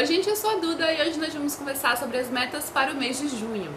Oi gente, eu sou a Duda e hoje nós vamos conversar sobre as metas para o mês de junho.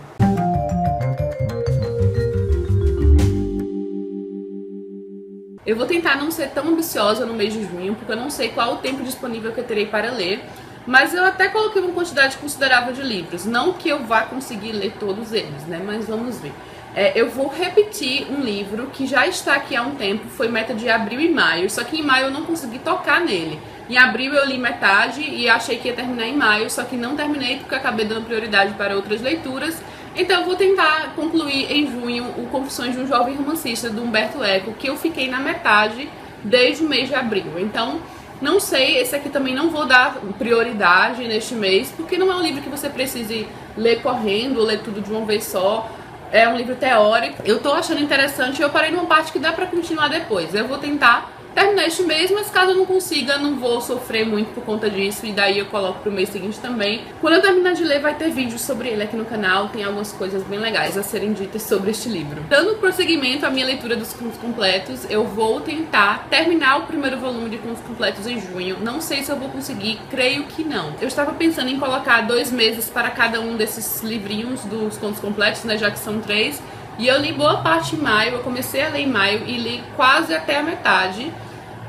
Eu vou tentar não ser tão ambiciosa no mês de junho, porque eu não sei qual o tempo disponível que eu terei para ler, mas eu até coloquei uma quantidade considerável de livros. Não que eu vá conseguir ler todos eles, né? Mas vamos ver. É, eu vou repetir um livro que já está aqui há um tempo, foi meta de abril e maio, só que em maio eu não consegui tocar nele. Em abril eu li metade e achei que ia terminar em maio, só que não terminei porque acabei dando prioridade para outras leituras. Então eu vou tentar concluir em junho o Confissões de um Jovem Romancista, do Humberto Eco, que eu fiquei na metade desde o mês de abril. Então, não sei, esse aqui também não vou dar prioridade neste mês, porque não é um livro que você precise ler correndo, ler tudo de uma vez só. É um livro teórico. Eu tô achando interessante eu parei numa parte que dá pra continuar depois. Eu vou tentar terminar este mês, mas caso eu não consiga, não vou sofrer muito por conta disso e daí eu coloco pro mês seguinte também. Quando eu terminar de ler, vai ter vídeos sobre ele aqui no canal, tem algumas coisas bem legais a serem ditas sobre este livro. Dando prosseguimento à minha leitura dos contos completos, eu vou tentar terminar o primeiro volume de contos completos em junho. Não sei se eu vou conseguir, creio que não. Eu estava pensando em colocar dois meses para cada um desses livrinhos dos contos completos, né, já que são três, e eu li boa parte em maio, eu comecei a ler em maio e li quase até a metade.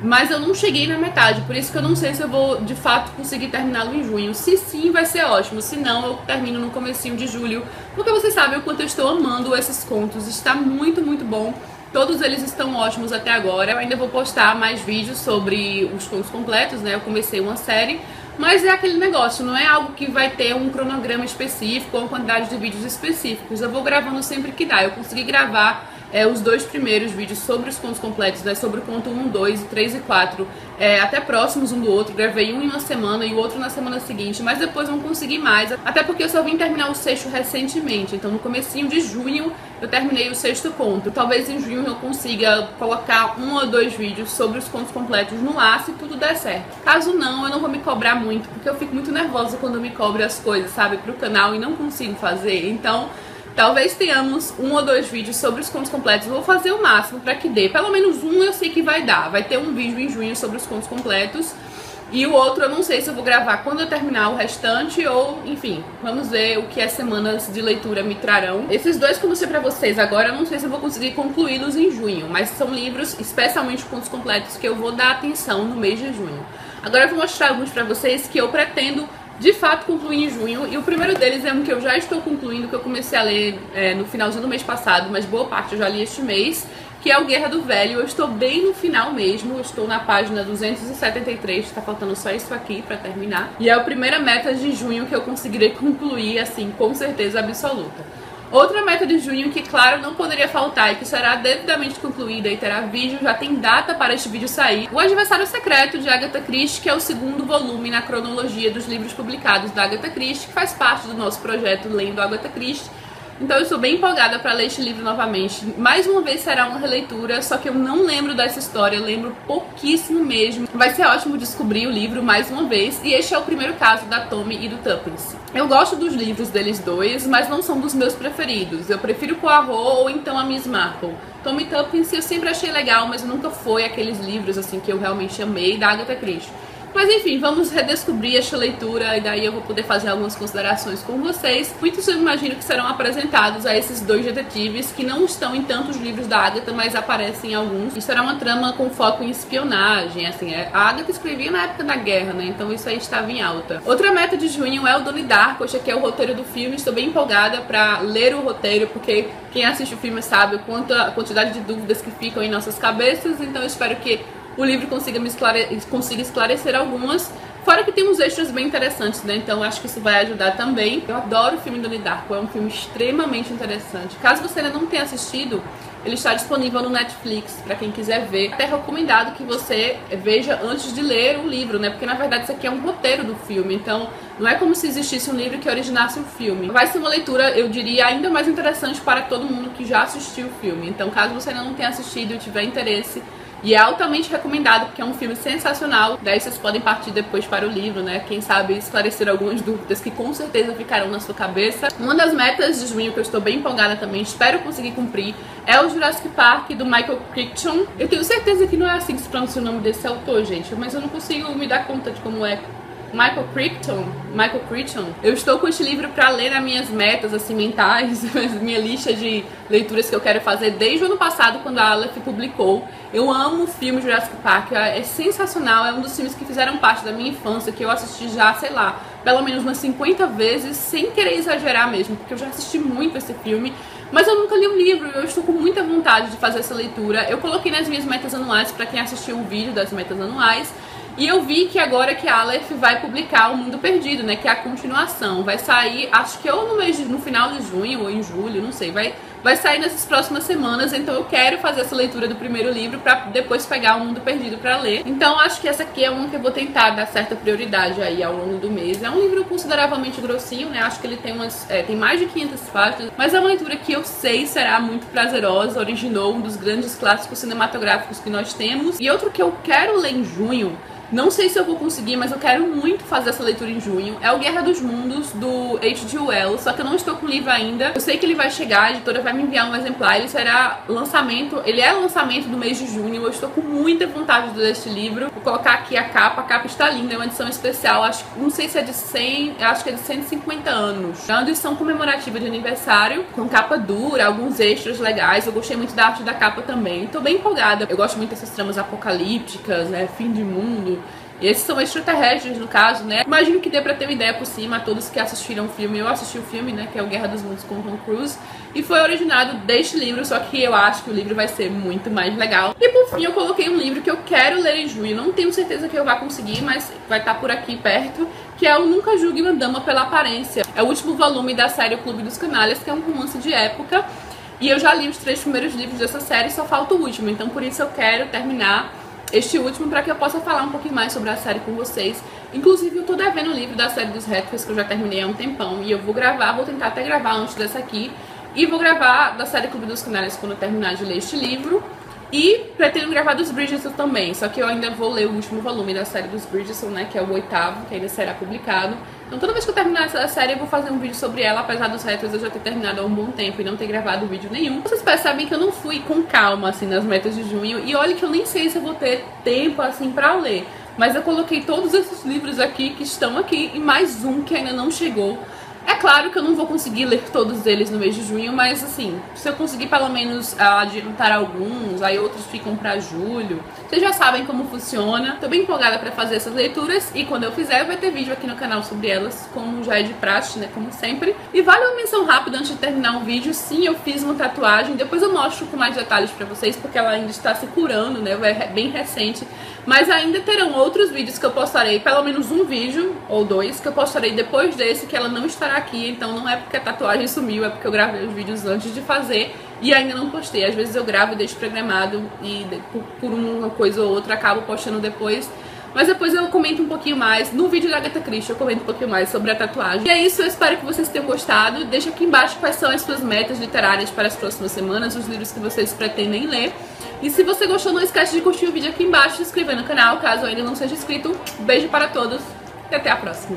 Mas eu não cheguei na metade, por isso que eu não sei se eu vou de fato conseguir terminá-lo em junho. Se sim, vai ser ótimo. Se não, eu termino no comecinho de julho. Porque você sabe o quanto eu estou amando esses contos. Está muito, muito bom. Todos eles estão ótimos até agora. Eu ainda vou postar mais vídeos sobre os contos completos, né? Eu comecei uma série. Mas é aquele negócio, não é algo que vai ter um cronograma específico ou uma quantidade de vídeos específicos. Eu vou gravando sempre que dá. Eu consegui gravar é, os dois primeiros vídeos sobre os contos completos, né, sobre o conto 1, 2, 3 e 4, é, até próximos um do outro. Gravei um em uma semana e o outro na semana seguinte, mas depois não consegui mais, até porque eu só vim terminar o sexto recentemente. Então no comecinho de junho eu terminei o sexto conto. Talvez em junho eu consiga colocar um ou dois vídeos sobre os contos completos no ar se tudo der certo. Caso não, eu não vou me cobrar muito, porque eu fico muito nervosa quando eu me cobro as coisas, sabe, pro canal e não consigo fazer. Então Talvez tenhamos um ou dois vídeos sobre os contos completos. Vou fazer o máximo para que dê. Pelo menos um eu sei que vai dar. Vai ter um vídeo em junho sobre os contos completos. E o outro eu não sei se eu vou gravar quando eu terminar o restante ou, enfim, vamos ver o que as semanas de leitura me trarão. Esses dois que eu mostrei pra vocês agora, eu não sei se eu vou conseguir concluí-los em junho, mas são livros, especialmente contos completos, que eu vou dar atenção no mês de junho. Agora eu vou mostrar alguns pra vocês que eu pretendo de fato concluí em junho, e o primeiro deles é um que eu já estou concluindo, que eu comecei a ler é, no finalzinho do mês passado, mas boa parte eu já li este mês, que é o Guerra do Velho. Eu estou bem no final mesmo, eu estou na página 273, está faltando só isso aqui para terminar. E é a primeira meta de junho que eu conseguirei concluir, assim, com certeza absoluta. Outra meta de junho que, claro, não poderia faltar e que será devidamente concluída e terá vídeo, já tem data para este vídeo sair. O Adversário Secreto de Agatha Christie, que é o segundo volume na cronologia dos livros publicados da Agatha Christie, que faz parte do nosso projeto Lendo Agatha Christie então eu estou bem empolgada para ler este livro novamente. Mais uma vez será uma releitura, só que eu não lembro dessa história, eu lembro pouquíssimo mesmo. Vai ser ótimo descobrir o livro mais uma vez, e este é o primeiro caso da Tommy e do Tuppence. Eu gosto dos livros deles dois, mas não são dos meus preferidos. Eu prefiro Poirot ou então a Miss Marple. Tommy Tuppence eu sempre achei legal, mas nunca foi aqueles livros assim que eu realmente amei da Agatha Christie. Mas enfim, vamos redescobrir esta leitura e daí eu vou poder fazer algumas considerações com vocês. Muitos eu imagino que serão apresentados a esses dois detetives que não estão em tantos livros da Agatha, mas aparecem em alguns. E será uma trama com foco em espionagem, assim, é, a Agatha escrevia na época da guerra, né? Então isso aí estava em alta. Outra meta de junho é o Donnie Darko, este aqui é o roteiro do filme. Estou bem empolgada para ler o roteiro, porque quem assiste o filme sabe quanto a quantidade de dúvidas que ficam em nossas cabeças, então eu espero que o livro consiga, me esclare... consiga esclarecer algumas. Fora que tem uns extras bem interessantes, né? Então acho que isso vai ajudar também. Eu adoro o filme do Darko, é um filme extremamente interessante. Caso você ainda não tenha assistido, ele está disponível no Netflix para quem quiser ver. Até recomendado que você veja antes de ler o livro, né? Porque na verdade isso aqui é um roteiro do filme, então não é como se existisse um livro que originasse o filme. Vai ser uma leitura, eu diria, ainda mais interessante para todo mundo que já assistiu o filme. Então, caso você ainda não tenha assistido e tiver interesse, e é altamente recomendado porque é um filme sensacional. Daí vocês podem partir depois para o livro, né? Quem sabe esclarecer algumas dúvidas que com certeza ficarão na sua cabeça. Uma das metas de junho que eu estou bem empolgada também, espero conseguir cumprir, é o Jurassic Park do Michael Crichton. Eu tenho certeza que não é assim que se pronuncia o nome desse autor, gente, mas eu não consigo me dar conta de como é Michael Crichton, Michael Crichton. Eu estou com este livro para ler nas minhas metas assim mentais, minha lista de leituras que eu quero fazer desde o ano passado quando a Aleph publicou. Eu amo o filme Jurassic Park, é sensacional, é um dos filmes que fizeram parte da minha infância, que eu assisti já, sei lá, pelo menos umas 50 vezes, sem querer exagerar mesmo, porque eu já assisti muito esse filme. Mas eu nunca li um livro, eu estou com muita vontade de fazer essa leitura. Eu coloquei nas minhas metas anuais para quem assistiu o vídeo das metas anuais. E eu vi que agora que a Aleph vai publicar O Mundo Perdido, né? Que é a continuação. Vai sair, acho que ou no mês no final de junho ou em julho, não sei. Vai, vai sair nessas próximas semanas. Então eu quero fazer essa leitura do primeiro livro para depois pegar O Mundo Perdido para ler. Então acho que essa aqui é uma que eu vou tentar dar certa prioridade aí ao longo do mês. É um livro consideravelmente grossinho, né? Acho que ele tem umas é, tem mais de 500 páginas, mas é uma leitura que eu sei será muito prazerosa. Originou um dos grandes clássicos cinematográficos que nós temos. E outro que eu quero ler em junho não sei se eu vou conseguir, mas eu quero muito fazer essa leitura em junho. É o Guerra dos Mundos, do H.G. Wells, só que eu não estou com o livro ainda. Eu sei que ele vai chegar, a editora vai me enviar um exemplar. Ele será lançamento, ele é lançamento do mês de junho. Eu estou com muita vontade de ler este livro. Vou colocar aqui a capa, a capa está linda, é uma edição especial. Acho, não sei se é de 100, acho que é de 150 anos. É uma edição comemorativa de aniversário, com capa dura, alguns extras legais. Eu gostei muito da arte da capa também. Estou bem empolgada. Eu gosto muito dessas tramas apocalípticas, né, fim de mundo. Esses são extraterrestres, no caso, né? Imagino que dê pra ter uma ideia por cima a todos que assistiram o filme. Eu assisti o filme, né? Que é o Guerra dos Mundos com Tom Cruise. E foi originado deste livro, só que eu acho que o livro vai ser muito mais legal. E por fim, eu coloquei um livro que eu quero ler em junho. Não tenho certeza que eu vá conseguir, mas vai estar por aqui perto. Que é o Nunca Julgue uma Dama pela Aparência. É o último volume da série O Clube dos Canalhas, que é um romance de época. E eu já li os três primeiros livros dessa série, só falta o último. Então por isso eu quero terminar este último para que eu possa falar um pouquinho mais sobre a série com vocês. Inclusive, eu tô devendo o livro da série dos Hathaway que eu já terminei há um tempão e eu vou gravar, vou tentar até gravar antes dessa aqui. E vou gravar da série Clube dos Canais quando eu terminar de ler este livro. E pretendo gravar dos Bridgerton também, só que eu ainda vou ler o último volume da série dos Bridgerton, né, que é o oitavo, que ainda será publicado. Então toda vez que eu terminar essa série eu vou fazer um vídeo sobre ela, apesar dos retos eu já ter terminado há um bom tempo e não ter gravado vídeo nenhum. Vocês percebem que eu não fui com calma, assim, nas metas de junho, e olha que eu nem sei se eu vou ter tempo, assim, pra ler. Mas eu coloquei todos esses livros aqui que estão aqui e mais um que ainda não chegou. É claro que eu não vou conseguir ler todos eles no mês de junho, mas assim, se eu conseguir pelo menos ah, adiantar alguns, aí outros ficam para julho. Vocês já sabem como funciona. Tô bem empolgada para fazer essas leituras e quando eu fizer vai ter vídeo aqui no canal sobre elas, como já é de praxe, né, como sempre. E vale uma menção rápida antes de terminar o vídeo, sim, eu fiz uma tatuagem, depois eu mostro com mais detalhes para vocês, porque ela ainda está se curando, né, é bem recente. Mas ainda terão outros vídeos que eu postarei, pelo menos um vídeo ou dois, que eu postarei depois desse, que ela não estará aqui. Então não é porque a tatuagem sumiu, é porque eu gravei os vídeos antes de fazer e ainda não postei. Às vezes eu gravo e deixo programado e por, por uma coisa ou outra acabo postando depois. Mas depois eu comento um pouquinho mais. No vídeo da Agatha Christie eu comento um pouquinho mais sobre a tatuagem. E é isso, eu espero que vocês tenham gostado. Deixa aqui embaixo quais são as suas metas literárias para as próximas semanas, os livros que vocês pretendem ler. E se você gostou, não esquece de curtir o vídeo aqui embaixo, se inscrever no canal, caso ainda não seja inscrito. Beijo para todos e até a próxima.